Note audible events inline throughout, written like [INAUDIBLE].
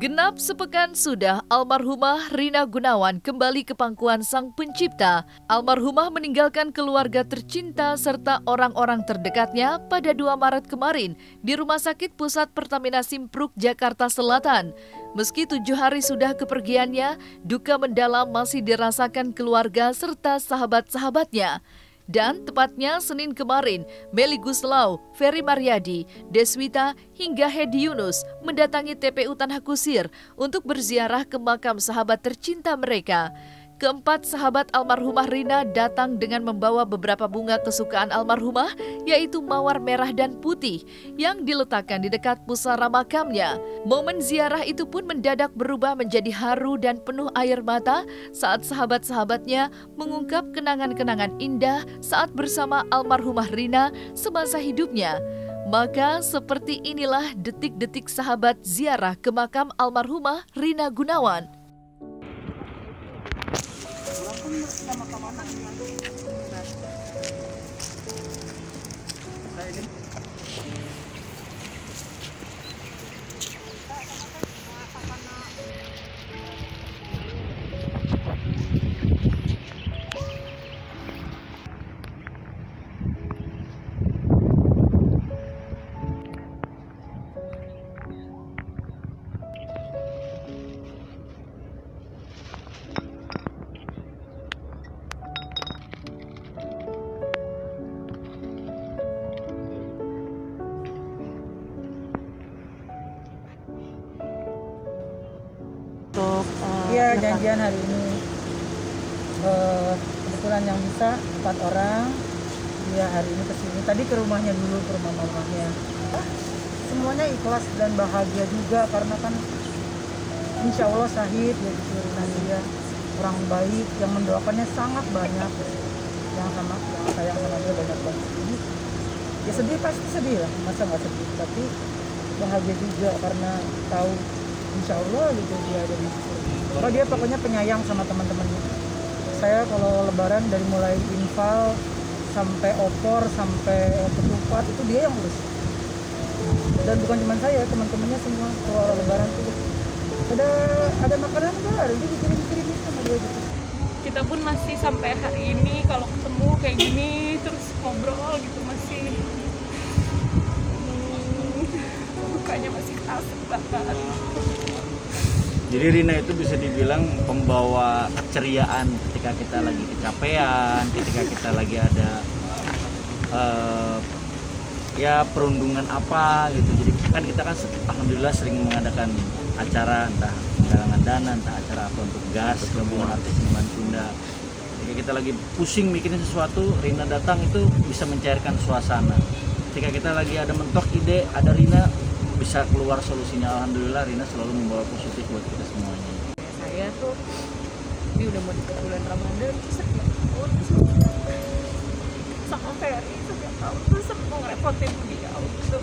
Genap sepekan sudah almarhumah Rina Gunawan kembali ke pangkuan Sang Pencipta. Almarhumah meninggalkan keluarga tercinta serta orang-orang terdekatnya pada 2 Maret kemarin di Rumah Sakit Pusat Pertamina Simpruk, Jakarta Selatan. Meski tujuh hari sudah kepergiannya, duka mendalam masih dirasakan keluarga serta sahabat-sahabatnya. Dan tepatnya Senin kemarin, Meli Guslau, Ferry Mariadi, Deswita, hingga Hedi Yunus mendatangi TPU Tanah Kusir untuk berziarah ke makam sahabat tercinta mereka. Keempat sahabat almarhumah Rina datang dengan membawa beberapa bunga kesukaan almarhumah, yaitu mawar merah dan putih, yang diletakkan di dekat pusara makamnya. Momen ziarah itu pun mendadak berubah menjadi haru dan penuh air mata saat sahabat-sahabatnya mengungkap kenangan-kenangan indah saat bersama almarhumah Rina semasa hidupnya. Maka seperti inilah detik-detik sahabat ziarah ke makam almarhumah Rina Gunawan. Vamos, vamos, vamos. Untuk uh, Iya janjian hari ini. Eh, kebetulan yang bisa empat orang. Dia hari ini ke sini. Tadi ke rumahnya dulu ke rumah mamanya. Ah, semuanya ikhlas dan bahagia juga karena kan insya Allah sahid ya seluruh dia orang baik yang mendoakannya sangat banyak. Yang sama yang sayang sama dia banyak banget. Jadi ya sedih pasti sedih lah. Masa nggak sedih? Tapi bahagia juga karena tahu insya Allah gitu dia ada di situ. Karena dia pokoknya penyayang sama teman-temannya. Saya kalau lebaran dari mulai infal sampai opor sampai ketupat itu dia yang urus. Dan bukan cuma saya teman-temannya semua kalau lebaran tuh. Ada ada makanan enggak ada dia dikirim-kirim sama dia gitu. Kita pun masih sampai hari ini kalau ketemu kayak gini terus ngobrol gitu masih hmm, dukanya masih kerasa banget Jadi Rina itu bisa dibilang pembawa keceriaan ketika kita lagi kecapean, ketika kita lagi ada eh, ya perundungan apa gitu. Jadi kan kita kan alhamdulillah sering mengadakan acara entah penggalangan dana, entah acara apa untuk gas, gabungan artis seniman Sunda. Ketika kita lagi pusing mikirin sesuatu, Rina datang itu bisa mencairkan suasana. Ketika kita lagi ada mentok ide, ada Rina bisa keluar solusinya. Alhamdulillah Rina selalu membawa positif buat kita semuanya. saya tuh ini udah mau di bulan Ramadan tahun sama Ferry setiap tahun tuh sering ngerepotin dia gitu.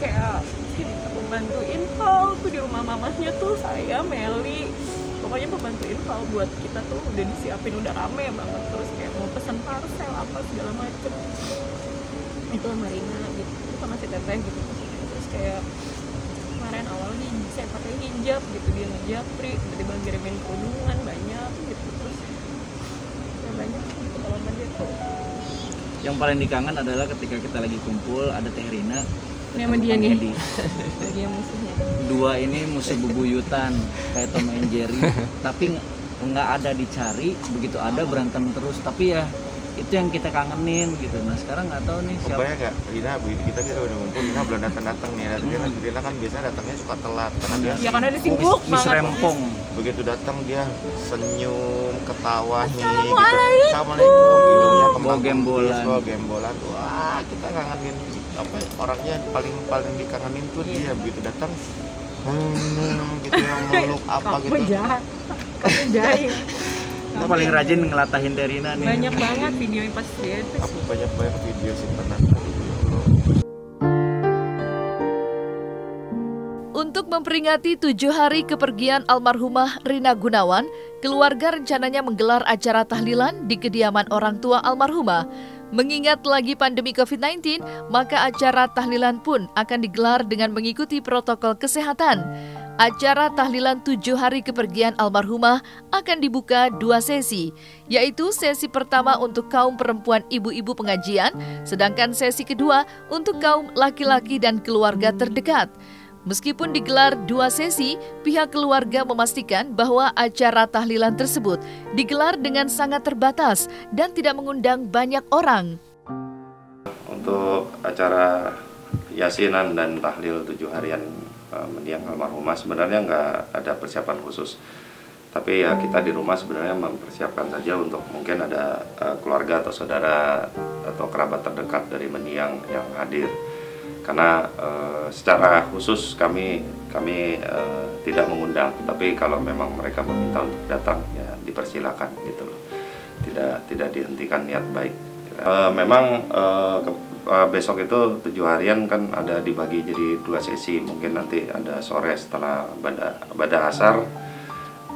Kayak kita membantu infal tuh di rumah mamahnya tuh saya Meli. Pokoknya pembantu infal buat kita tuh udah disiapin udah rame banget. Terus kayak mau pesan parcel apa segala macem. Itu sama Rina gitu itu sama si teteh gitu kayak kemarin awalnya saya pakai hijab gitu dia ngejapri tiba-tiba ngirimin kerudungan banyak gitu terus ya banyak gitu kalau sama dia tuh. Yang paling dikangen adalah ketika kita lagi kumpul ada Teh Rina ini sama dia nih. Edi. [LAUGHS] dia musuhnya. Dua ini musuh bebuyutan kayak Tom and Jerry, [LAUGHS] tapi nggak ada dicari, begitu ada berantem terus. Tapi ya itu yang kita kangenin gitu. Nah sekarang nggak tahu nih siapa. Kebayang gak, Rina, Bu, kita kita udah ngumpul, Rina belum datang-datang nih. Nah, Rina, Rina kan biasanya datangnya suka telat, karena dia ya karena dia sibuk Mis banget rempong. begitu datang dia senyum, ketawa nih, gitu. Assalamualaikum. Hidungnya kembang gembolan. kempis, bawa gembolan. Wah, kita kangenin apa orangnya paling paling dikangenin tuh dia begitu datang hmm, gitu yang meluk apa kamu gitu jahat kamu jahil Kita paling rajin ngelatahin Teh Rina nih. banyak banget videonya pas dia itu aku banyak banyak video simpenan Untuk Untuk memperingati tujuh hari kepergian almarhumah Rina Gunawan, keluarga rencananya menggelar acara tahlilan di kediaman orang tua almarhumah. Mengingat lagi pandemi COVID-19, maka acara tahlilan pun akan digelar dengan mengikuti protokol kesehatan. Acara tahlilan tujuh hari kepergian almarhumah akan dibuka dua sesi, yaitu sesi pertama untuk kaum perempuan ibu-ibu pengajian, sedangkan sesi kedua untuk kaum laki-laki dan keluarga terdekat. Meskipun digelar dua sesi, pihak keluarga memastikan bahwa acara tahlilan tersebut digelar dengan sangat terbatas dan tidak mengundang banyak orang. Untuk acara yasinan dan tahlil tujuh harian uh, mendiang almarhumah. Sebenarnya nggak ada persiapan khusus. Tapi ya kita di rumah sebenarnya mempersiapkan saja untuk mungkin ada uh, keluarga atau saudara atau kerabat terdekat dari mendiang yang hadir. Karena uh, secara khusus kami kami uh, tidak mengundang. Tapi kalau memang mereka meminta untuk datang ya dipersilakan gitu loh. Tidak tidak dihentikan niat baik. Uh, memang uh, uh, besok itu tujuh harian kan ada dibagi jadi dua sesi. Mungkin nanti ada sore setelah pada pada asar.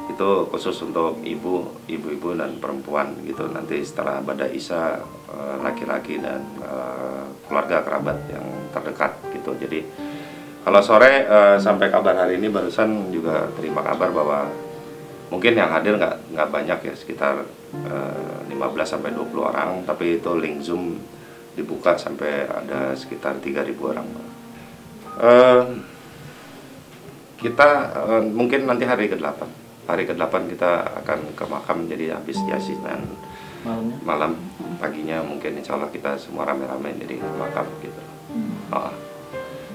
Itu khusus untuk ibu ibu-ibu dan perempuan gitu. Nanti setelah pada isya laki-laki dan keluarga kerabat yang terdekat gitu. Jadi kalau sore uh, sampai kabar hari ini barusan juga terima kabar bahwa mungkin yang hadir nggak nggak banyak ya. Sekitar uh, eh, 15 sampai 20 orang. Tapi itu link zoom dibuka sampai ada sekitar 3000 orang uh, kita uh, mungkin nanti hari ke-8 hari ke-8 kita akan ke makam jadi habis yasinan Malamnya? malam paginya mungkin insya Allah kita semua rame-rame jadi makam gitu hmm. oh.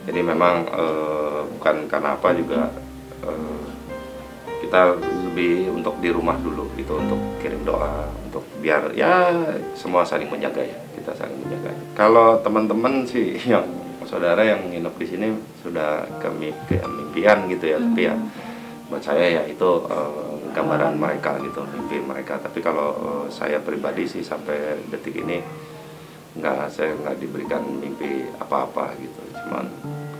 jadi memang uh, bukan karena apa juga uh, kita lebih untuk di rumah dulu gitu untuk kirim doa untuk biar ya semua saling menjaga ya kita saling menjaga kalau teman-teman sih [LAUGHS] yang saudara yang nginep di sini sudah ke, ke mimpian gitu ya tapi ya. Hmm. buat saya ya itu uh, gambaran mereka gitu mimpi mereka. Tapi kalau uh, saya pribadi sih sampai detik ini nggak saya nggak diberikan mimpi apa-apa gitu. Cuman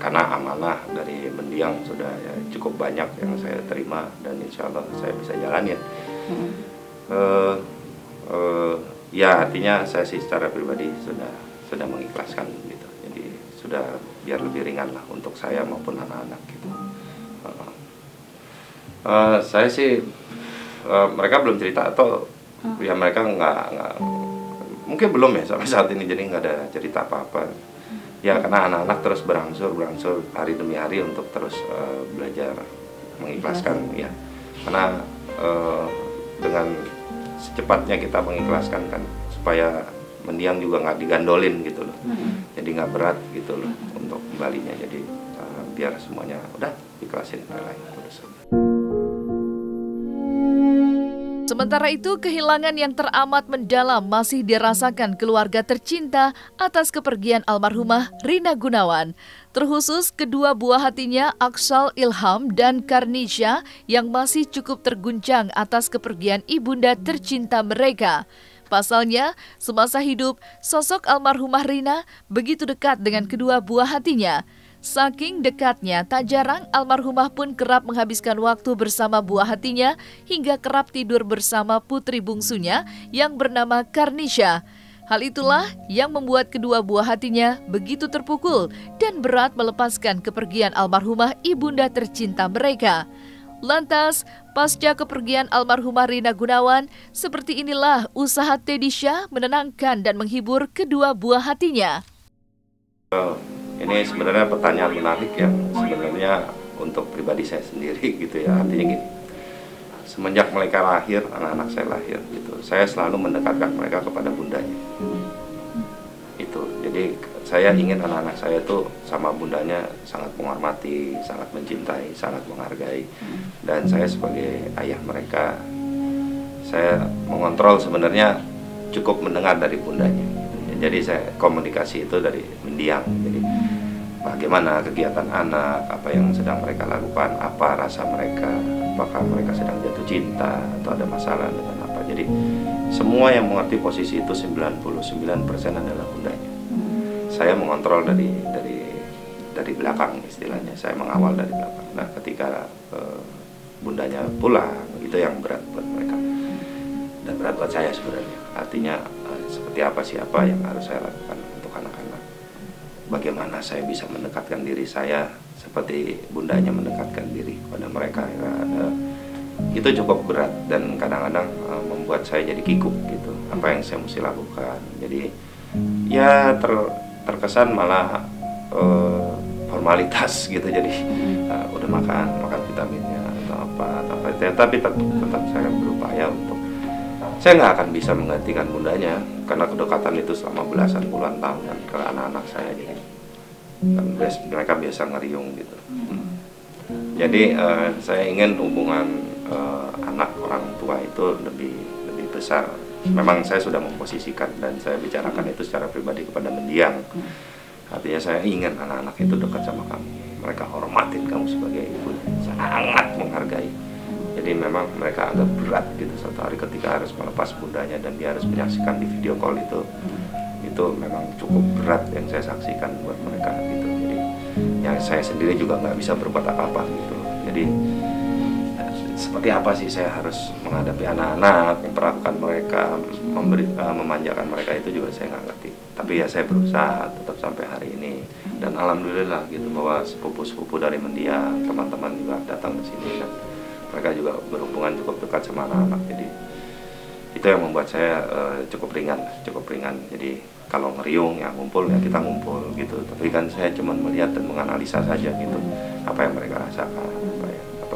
karena amanah dari mendiang sudah ya cukup banyak yang saya terima dan insya Allah saya bisa jalanin. Hmm. uh, ya artinya saya sih secara pribadi sudah sudah mengikhlaskan gitu. Jadi sudah biar lebih ringan lah untuk saya maupun anak-anak gitu. Uh, uh, saya sih uh, mereka belum cerita atau hmm. ya mereka nggak nggak mungkin belum ya sampai saat ini jadi nggak ada cerita apa-apa. Ya karena anak-anak terus berangsur berangsur hari demi hari untuk terus uh, belajar mengikhlaskan ya. Karena uh, dengan secepatnya kita mengikhlaskan kan supaya mendiang juga nggak digandolin gitu loh hmm. jadi nggak berat gitu loh untuk kembalinya jadi uh, biar semuanya udah ikhlasin lain Sementara itu, kehilangan yang teramat mendalam masih dirasakan keluarga tercinta atas kepergian almarhumah Rina Gunawan. Terkhusus kedua buah hatinya Aksal Ilham dan Karnisha yang masih cukup terguncang atas kepergian ibunda tercinta mereka. Pasalnya, semasa hidup, sosok almarhumah Rina begitu dekat dengan kedua buah hatinya. Saking dekatnya, tak jarang almarhumah pun kerap menghabiskan waktu bersama buah hatinya hingga kerap tidur bersama putri bungsunya yang bernama Karnisha. Hal itulah yang membuat kedua buah hatinya begitu terpukul dan berat melepaskan kepergian almarhumah ibunda tercinta mereka. Lantas, pasca kepergian almarhumah Rina Gunawan, seperti inilah usaha Tedisha menenangkan dan menghibur kedua buah hatinya. Oh ini sebenarnya pertanyaan menarik yang sebenarnya untuk pribadi saya sendiri [LAUGHS] gitu ya artinya gini semenjak mereka lahir anak-anak saya lahir gitu saya selalu mendekatkan mereka kepada bundanya jadi saya ingin anak-anak saya tuh sama bundanya sangat menghormati sangat mencintai sangat menghargai. Dan saya sebagai ayah mereka saya mengontrol sebenarnya cukup mendengar dari bundanya. Jadi saya komunikasi itu dari mendiang. Jadi bagaimana kegiatan anak apa yang sedang mereka lakukan apa rasa mereka apakah mereka sedang jatuh cinta atau ada masalah dengan apa. Jadi semua yang mengerti posisi itu 99% adalah bundanya saya mengontrol dari dari dari belakang istilahnya. Saya mengawal dari belakang. Nah ketika uh, bundanya pulang itu yang berat buat mereka. Dan berat buat saya sebenarnya. Artinya uh, seperti apa siapa yang harus saya lakukan untuk anak-anak? Bagaimana saya bisa mendekatkan diri saya seperti bundanya mendekatkan diri kepada mereka? Uh, itu cukup berat. Dan kadang-kadang uh, membuat saya jadi kikuk gitu. Apa yang saya mesti lakukan? Jadi ya ter, terkesan malah uh, formalitas [LAUGHS] gitu. Jadi uh, udah makan makan vitaminnya atau apa atau apa. Tapi tetap, tetap saya berupaya untuk saya nggak akan bisa menggantikan bundanya karena kedekatan itu selama belasan bulan tahun kan ke anak-anak saya. Jadi kan biasa, mereka biasa ngeriung gitu. Jadi uh, saya ingin hubungan uh, anak orang tua itu lebih lebih besar memang saya sudah memposisikan dan saya bicarakan itu secara pribadi kepada mendiang. Artinya saya ingin anak-anak itu dekat sama kamu mereka hormatin kamu sebagai ibu. Sangat menghargai. Jadi memang mereka agak berat gitu satu hari ketika harus melepas bundanya dan dia harus menyaksikan di video call itu. Itu memang cukup berat yang saya saksikan buat mereka gitu. Jadi yang saya sendiri juga nggak bisa berbuat apa-apa gitu. Jadi seperti apa sih saya harus menghadapi anak-anak, memperlakukan mereka, memberi, uh, memanjakan mereka itu juga saya nggak ngerti. Tapi ya saya berusaha tetap sampai hari ini dan alhamdulillah gitu bahwa sepupu-sepupu dari mendiang, teman-teman juga datang ke sini dan mereka juga berhubungan cukup dekat sama anak-anak. Jadi itu yang membuat saya uh, cukup ringan, cukup ringan. Jadi kalau ngeriung ya ngumpul ya kita ngumpul gitu. Tapi kan saya cuma melihat dan menganalisa saja gitu apa yang mereka rasakan,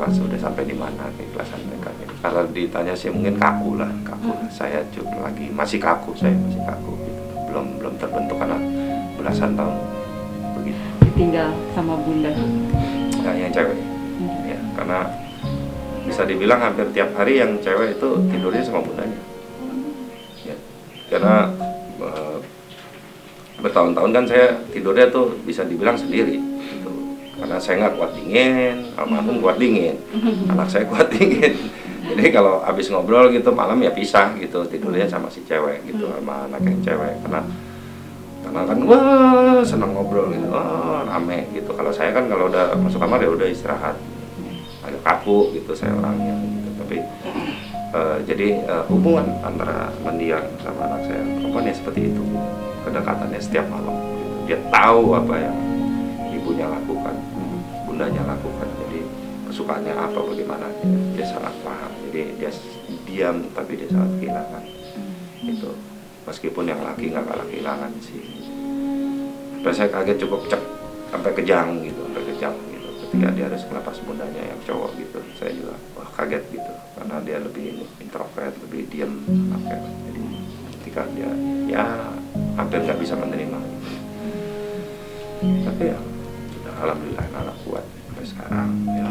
apa sudah sampai di mana keikhlasan mereka ini. Kalau ditanya sih mungkin kaku lah, kaku lah. Saya juga lagi masih kaku, saya masih kaku gitu. Belum belum terbentuk karena belasan tahun begitu. Tinggal sama bunda. Nah, yang cewek. Ya, karena bisa dibilang hampir tiap hari yang cewek itu tidurnya sama bundanya. Ya, karena uh, bertahun-tahun kan saya tidurnya tuh bisa dibilang sendiri. Karena saya nggak kuat dingin almarhum kuat dingin. Anak saya kuat dingin. [LAUGHS] Jadi kalau habis ngobrol gitu malam ya pisah gitu tidurnya sama si cewek gitu sama anak yang cewek. Karena karena kan wah senang ngobrol gitu. Wah rame gitu. Kalau saya kan kalau udah masuk kamar ya udah istirahat. Agak kaku gitu saya orangnya gitu. Tapi uh, jadi uh, hubungan antara mendiang sama anak saya perempuan ya seperti itu. Kedekatannya setiap malam gitu. dia tahu apa yang ibunya lakukan bundanya lakukan. Jadi kesukaannya apa bagaimana dia sangat paham. Jadi dia diam tapi dia sangat kehilangan. Itu. Meskipun yang laki nggak kalah kehilangan sih. Sampai saya kaget cukup cek sampai kejang gitu sampai kejang gitu. Ketika dia harus melepas bundanya yang cowok gitu saya juga wah kaget gitu. Karena dia lebih introvert lebih diam apa jadi ketika dia ya hampir nggak bisa menerima. Tapi ya alhamdulillah anak kuat sampai sekarang. Ya.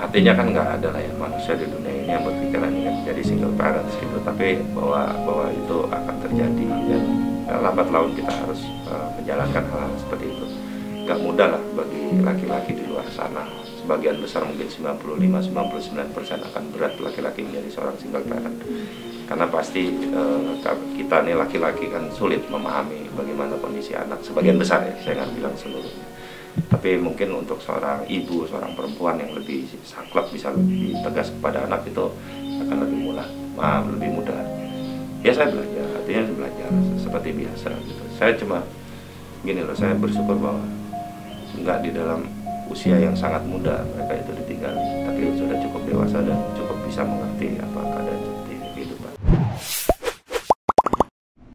Artinya kan nggak ada lah ya manusia di dunia ini yang berpikiran ingin jadi single parents gitu. Tapi bahwa bahwa itu akan terjadi dan ya, lambat laun kita harus uh, menjalankan hal-hal seperti itu. Nggak mudah lah bagi laki-laki di luar sana. Sebagian besar mungkin 95-99% akan berat laki-laki menjadi seorang single parent. Karena pasti uh, kita nih laki-laki kan sulit memahami bagaimana kondisi anak. Sebagian besar ya saya nggak bilang seluruhnya. Tapi mungkin untuk seorang ibu, seorang perempuan yang lebih saklek bisa lebih tegas kepada anak itu akan lebih mudah, maaf lebih mudah. Ya saya belajar, artinya belajar seperti biasa gitu. Saya cuma gini loh, saya bersyukur bahwa nggak di dalam usia yang sangat muda mereka itu ditinggal, tapi sudah cukup dewasa dan cukup bisa mengerti